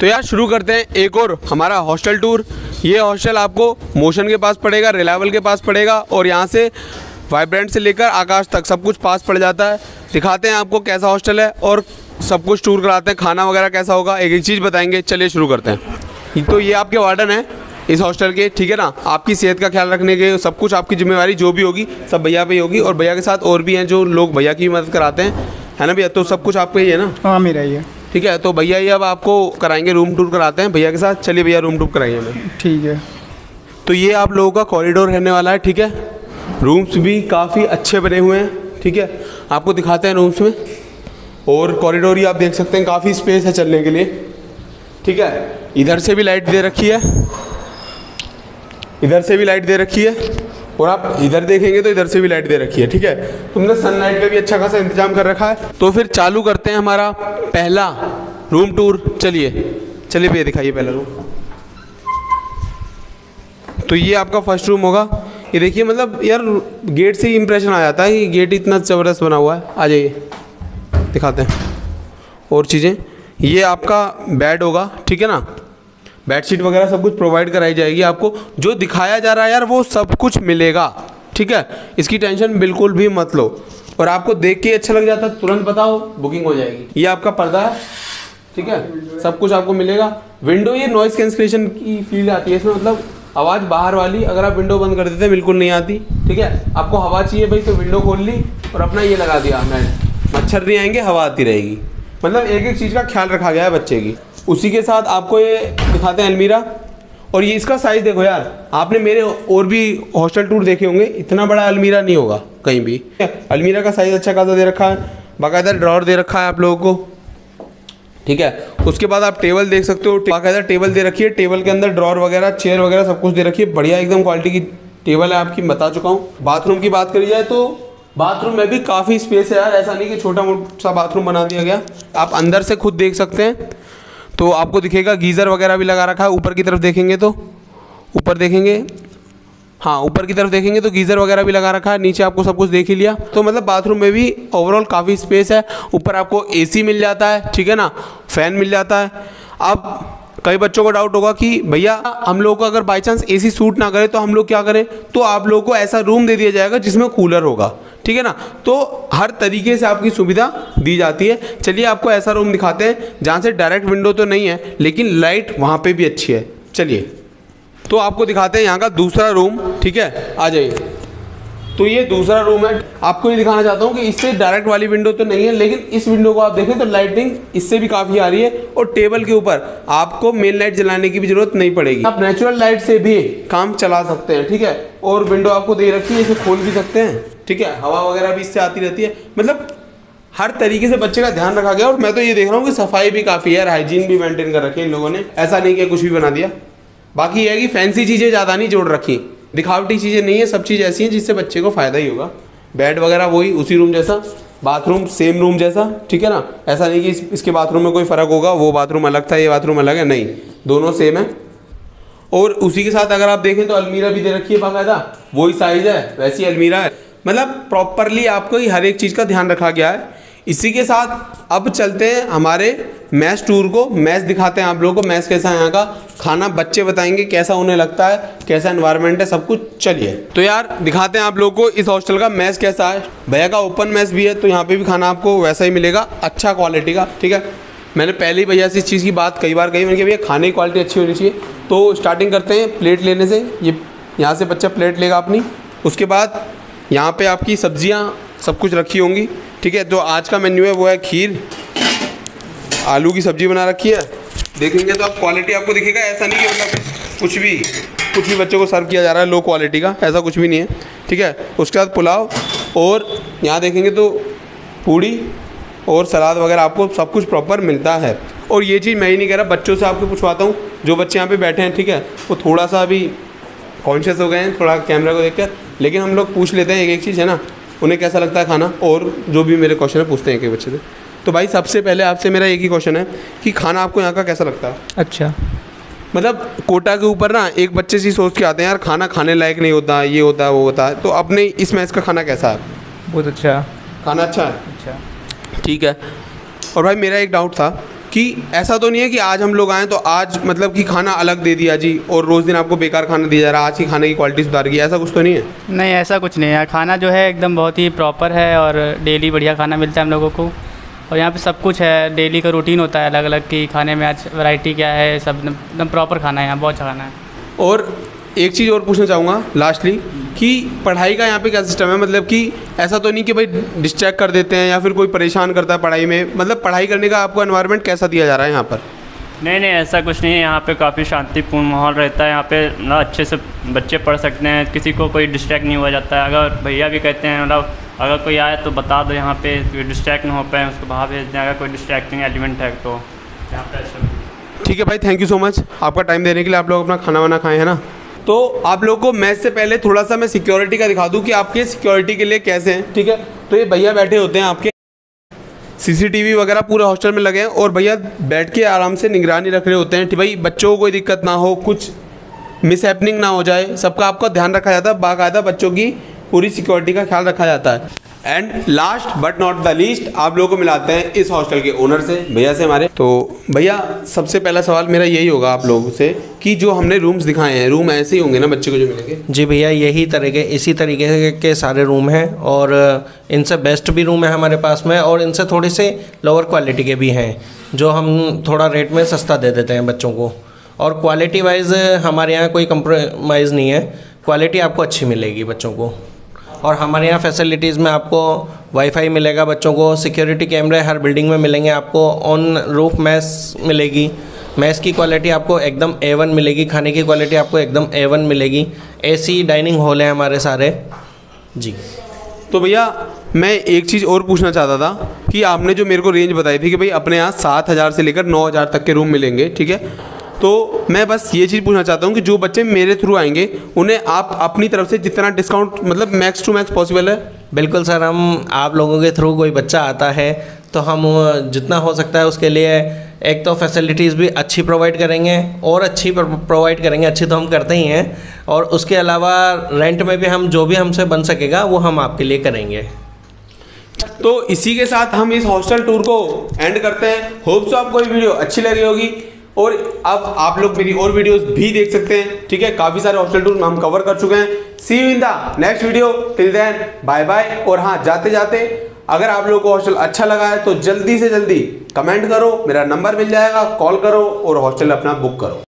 तो यार शुरू करते हैं एक और हमारा हॉस्टल टूर। ये हॉस्टल आपको मोशन के पास पड़ेगा, रिलायबल के पास पड़ेगा और यहाँ से वाइब्रेंट से लेकर आकाश तक सब कुछ पास पड़ जाता है। दिखाते हैं आपको कैसा हॉस्टल है और सब कुछ टूर कराते हैं, खाना वगैरह कैसा होगा, एक एक चीज़ बताएँगे। चलिए शुरू करते हैं। तो ये आपके वार्डन है इस हॉस्टल के, ठीक है ना? आपकी सेहत का ख्याल रखने के, सब कुछ आपकी जिम्मेवारी जो भी होगी, सब भैया पे होगी और भैया के साथ और भी हैं जो लोग भैया की मदद कराते हैं। है ना भैया? तो सब कुछ आपका ही है ना? हाँ मेरा ही है। ठीक है तो भैया ये अब आपको कराएँगे रूम टूर कराते हैं। भैया के साथ चलिए भैया रूम टूर कराइए हमें। ठीक है। तो ये आप लोगों का कॉरिडोर रहने वाला है ठीक है? रूम्स भी काफ़ी अच्छे बने हुए हैं ठीक है? आपको दिखाते हैं रूम्स में। और कॉरिडोर ही आप देख सकते हैं काफ़ी स्पेस है चलने के लिए ठीक है? इधर से भी लाइट दे रखी है। इधर से भी लाइट दे रखी है। और आप इधर देखेंगे तो इधर से भी लाइट दे रखी है, ठीक है? तुमने सनलाइट का भी अच्छा खासा इंतज़ाम कर रखा है। तो फिर चालू करते हैं हमारा पहला रूम टूर चलिए चलिए भैया, दिखाइए पहला रूम तो ये आपका फ़र्स्ट रूम होगा। ये देखिए मतलब यार गेट से ही इंप्रेशन आ जाता है कि गेट इतना ज़बरदस्त बना हुआ है। आ जाइए, दिखाते हैं। और चीज़ें, ये आपका बेड होगा, ठीक है ना? बेडशीट वगैरह सब कुछ प्रोवाइड कराई जाएगी आपको। जो दिखाया जा रहा है यार, वो सब कुछ मिलेगा। ठीक है? इसकी टेंशन बिल्कुल भी मत लो। और आपको देख के अच्छा लग जाता है, तुरंत बताओ बुकिंग हो जाएगी। ये आपका पर्दा है। ठीक है? सब कुछ आपको मिलेगा। विंडो ये नॉइस कैंसिलेशन की फील आती है, इसमें मतलब आवाज़ बाहर वाली, अगर आप विंडो बंद कर देते हैं बिल्कुल नहीं आती। ठीक है? आपको हवा चाहिए भाई तो विंडो खोल ली और अपना ये लगा दिया। नेट मच्छर नहीं आएँगे, हवा आती रहेगी। मतलब एक एक चीज़ का ख्याल रखा गया है बच्चे की। उसी के साथ आपको ये दिखाते हैं अलमीरा। और ये इसका साइज़ देखो यार, आपने मेरे और भी हॉस्टल टूर देखे होंगे, इतना बड़ा अलमीरा नहीं होगा कहीं भी। अलमीरा का साइज़ अच्छा खासा दे रखा है, बाकायदा ड्रॉर दे रखा है आप लोगों को। ठीक है, उसके बाद आप टेबल देख सकते हो बाकायदा टेबल दे रखी है टेबल के अंदर ड्रॉर वगैरह चेयर वगैरह सब कुछ दे रखी है, बढ़िया एकदम क्वालिटी की टेबल है आपकी बता चुका हूँ। बाथरूम की बात करी जाए तो बाथरूम में भी काफ़ी स्पेस है यार, ऐसा नहीं कि छोटा मोटा सा बाथरूम बना दिया गया। आप अंदर से खुद देख सकते हैं। तो आपको दिखेगा गीज़र वगैरह भी लगा रखा है, ऊपर की तरफ़ देखेंगे तो। ऊपर देखेंगे। हाँ ऊपर की तरफ़ देखेंगे तो गीज़र वगैरह भी लगा रखा है, नीचे आपको सब कुछ देख ही लिया। तो मतलब बाथरूम में भी ओवरऑल काफ़ी स्पेस है। ऊपर आपको एसी मिल जाता है, ठीक है ना? फ़ैन मिल जाता है। अब कई बच्चों को डाउट होगा कि भैया, हम लोग को अगर बाई चांस एसी सूट ना करे तो हम लोग क्या करें? तो आप लोगों को ऐसा रूम दे दिया जाएगा जिसमें कूलर होगा, ठीक है ना? तो हर तरीके से आपकी सुविधा दी जाती है। चलिए आपको ऐसा रूम दिखाते हैं, जहाँ से डायरेक्ट विंडो तो नहीं है, लेकिन लाइट वहाँ पे भी अच्छी है। चलिए तो आपको दिखाते हैं यहाँ का दूसरा रूम ठीक है? आ जाइए। तो ये दूसरा रूम है। आपको ये दिखाना चाहता हूँ कि इससे डायरेक्ट वाली विंडो तो नहीं है, लेकिन इस विंडो को आप देखें तो लाइटिंग इससे भी काफ़ी आ रही है और टेबल के ऊपर आपको मेन लाइट जलाने की भी ज़रूरत नहीं पड़ेगी। आप नेचुरल लाइट से भी काम चला सकते हैं, ठीक है? और विंडो आपको दे रखी है, इसे खोल भी सकते हैं, ठीक है? हवा वगैरह भी इससे आती रहती है। मतलब हर तरीके से बच्चे का ध्यान रखा गया और मैं तो ये देख रहा हूँ कि सफ़ाई भी काफ़ी है हाइजीन भी मेंटेन कर रखी है इन लोगों ने। ऐसा नहीं किया कुछ भी बना दिया। बाकी ये है कि फैंसी चीज़ें ज़्यादा नहीं जोड़ रखी। दिखावटी चीज़ें नहीं है सब चीज़ ऐसी हैं जिससे बच्चे को फ़ायदा ही होगा। बेड वगैरह वही उसी रूम जैसा बाथरूम सेम रूम जैसा ठीक है ना? ऐसा नहीं कि इस, इसके बाथरूम में कोई फ़र्क होगा वो बाथरूम अलग था ये बाथरूम अलग है नहीं। दोनों सेम है। और उसी के साथ अगर आप देखें तो अलमीरा भी दे रखी है बाकायदा। वही साइज़ है वैसी अलमीरा है। मतलब प्रॉपरली आपको हर एक चीज़ का ध्यान रखा गया है। इसी के साथ अब चलते हैं हमारे मैच टूर को। मैच दिखाते हैं आप लोगों को, मैच कैसा है यहाँ का। खाना बच्चे बताएँगे कैसा उन्हें लगता है, कैसा इन्वायरमेंट है, सब कुछ। चलिए तो यार दिखाते हैं आप लोगों को इस हॉस्टल का मैच कैसा है। भैया का ओपन मैच भी है तो यहाँ पे भी खाना आपको वैसा ही मिलेगा अच्छा क्वालिटी का, ठीक है। मैंने पहले ही भैया से इस चीज़ की बात कई बार कही, मैंने कहा, भैया, खाने की क्वालिटी अच्छी होनी चाहिए। तो स्टार्टिंग करते हैं प्लेट लेने से। ये यहाँ से बच्चा प्लेट लेगा अपनी। उसके बाद यहाँ पे आपकी सब्ज़ियाँ सब कुछ रखी होंगी, ठीक है? जो आज का मेन्यू है, वो है खीर। आलू की सब्ज़ी बना रखी है। देखेंगे तो आप क्वालिटी आपको दिखेगा। ऐसा नहीं कि मतलब कुछ भी कुछ भी बच्चों को सर्व किया जा रहा है लो क्वालिटी का। ऐसा कुछ भी नहीं है, ठीक है? उसके बाद पुलाव और यहाँ देखेंगे तो पूड़ी और सलाद वगैरह आपको सब कुछ प्रॉपर मिलता है। और ये चीज़ मैं ही नहीं कह रहा, बच्चों से आपको पूछवाता हूँ। जो बच्चे यहाँ पे बैठे हैं, ठीक है? वो थोड़ा सा अभी कॉन्शियस हो गए हैं, थोड़ा कैमरा को देख कर लेकिन हम लोग पूछ लेते हैं एक एक चीज़, है ना? उन्हें कैसा लगता है खाना? और जो भी मेरे क्वेश्चन है पूछते हैं एक एक बच्चे से। तो भाई सबसे पहले आपसे मेरा एक ही क्वेश्चन है कि खाना आपको यहाँ का कैसा लगता है? अच्छा। मतलब कोटा के ऊपर ना एक बच्चे से सोच के आते हैं यार खाना खाने लायक नहीं होता ये होता है वो होता है। तो अपने इस मैच का खाना कैसा है? बहुत अच्छा। खाना अच्छा है? अच्छा। ठीक है। और भाई मेरा एक डाउट था कि ऐसा तो नहीं है कि आज हम लोग आए तो आज मतलब कि खाना अलग दे दिया जी और रोज़ दिन आपको बेकार खाना दिया जा रहा है आज की खाने की क्वालिटी सुधार गई ऐसा कुछ तो नहीं है? नहीं ऐसा कुछ नहीं है। खाना जो है एकदम बहुत ही प्रॉपर है और डेली बढ़िया खाना मिलता है हम लोगों को। और यहाँ पे सब कुछ है डेली का रूटीन होता है अलग अलग कि खाने में आज वैरायटी क्या है सब एकदम एकदम प्रॉपर खाना है यहाँ बहुत अच्छा खाना है। और एक चीज़ और पूछना चाहूँगा लास्टली कि पढ़ाई का यहाँ पे क्या सिस्टम है? मतलब कि ऐसा तो नहीं कि भाई डिस्ट्रैक्ट कर देते हैं या फिर कोई परेशान करता है पढ़ाई में। मतलब पढ़ाई करने का आपको एनवायरनमेंट कैसा दिया जा रहा है यहाँ पर? नहीं नहीं ऐसा कुछ नहीं है। यहाँ पे काफ़ी शांतिपूर्ण माहौल रहता है। यहाँ पे ना अच्छे से बच्चे पढ़ सकते हैं। किसी को कोई डिस्ट्रैक्ट नहीं हुआ जाता है। अगर भैया भी कहते हैं मतलब अगर कोई आए तो बता दो यहाँ पे डिस्ट्रैक्ट नहीं हो पाए उसको बाहर भेज दें। अगर कोई डिस्ट्रैक्टिंग एलिमेंट है तो। यहाँ पे ठीक है भाई थैंक यू सो मच आपका टाइम देने के लिए आप लोग अपना खाना वाना खाएँ है ना? तो आप लोगों को मैच से पहले थोड़ा सा मैं सिक्योरिटी का दिखा दूँ कि आपके सिक्योरिटी के लिए कैसे हैं, ठीक है? तो ये भैया बैठे होते हैं आपके। सीसीटीवी वगैरह पूरे हॉस्टल में लगे हैं और भैया बैठ के आराम से निगरानी रख रहे होते हैं कि भाई बच्चों को कोई दिक्कत ना हो, कुछ मिस ना हो जाए। सबका आपका ध्यान रखा जाता है, बाकायदा बच्चों की पूरी सिक्योरिटी का ख्याल रखा जाता है। And last but not the least आप लोगों को मिलाते हैं इस हॉस्टल के ओनर से, भैया से हमारे। तो भैया, सबसे पहला सवाल मेरा यही होगा आप लोगों से कि जो हमने रूम्स दिखाए हैं रूम ऐसे ही होंगे ना बच्चे को जो मिलेंगे? जी भैया, यही तरीके, इसी तरीके के सारे रूम हैं और इनसे बेस्ट भी रूम है हमारे पास में और इनसे थोड़ी से लोअर क्वालिटी के भी हैं, जो हम थोड़ा रेट में सस्ता दे देते हैं बच्चों को। और क्वालिटी वाइज हमारे यहाँ कोई कंप्रोमाइज़ नहीं है। क्वालिटी आपको अच्छी मिलेगी बच्चों को। और हमारे यहाँ फैसिलिटीज़ में आपको वाईफाई मिलेगा बच्चों को सिक्योरिटी कैमरे हर बिल्डिंग में मिलेंगे आपको ऑन रूफ मैस मिलेगी। मैस की क्वालिटी आपको एकदम ए वन मिलेगी, खाने की क्वालिटी आपको एकदम ए वन मिलेगी। एसी डाइनिंग हॉल है हमारे सारे। जी। तो भैया, मैं एक चीज़ और पूछना चाहता था कि आपने जो मेरे को रेंज बताई थी कि भाई अपने यहाँ सात हज़ार से लेकर नौ हज़ार तक के रूम मिलेंगे, ठीक है? तो मैं बस ये चीज़ पूछना चाहता हूँ कि जो बच्चे मेरे थ्रू आएँगे उन्हें आप अपनी तरफ़ से जितना डिस्काउंट मतलब मैक्स टू मैक्स पॉसिबल है? बिल्कुल सर हम आप लोगों के थ्रू कोई बच्चा आता है तो हम जितना हो सकता है उसके लिए एक तो फैसिलिटीज़ भी अच्छी प्रोवाइड करेंगे और अच्छी प्रोवाइड करेंगे अच्छी तो हम करते ही हैं और उसके अलावा रेंट में भी हम जो भी हमसे बन सकेगा वो हम आपके लिए करेंगे। तो इसी के साथ हम इस हॉस्टल टूर को एंड करते हैं। होप सो आपको ये वीडियो अच्छी लगी होगी। और अब आप लोग मेरी और वीडियोस भी देख सकते हैं, ठीक है? काफ़ी सारे हॉस्टल टूर हम कवर कर चुके हैं। See you in the next video till then bye bye और हाँ जाते जाते अगर आप लोगों को हॉस्टल अच्छा लगा है तो जल्दी से जल्दी कमेंट करो, मेरा नंबर मिल जाएगा कॉल करो और हॉस्टल अपना बुक करो।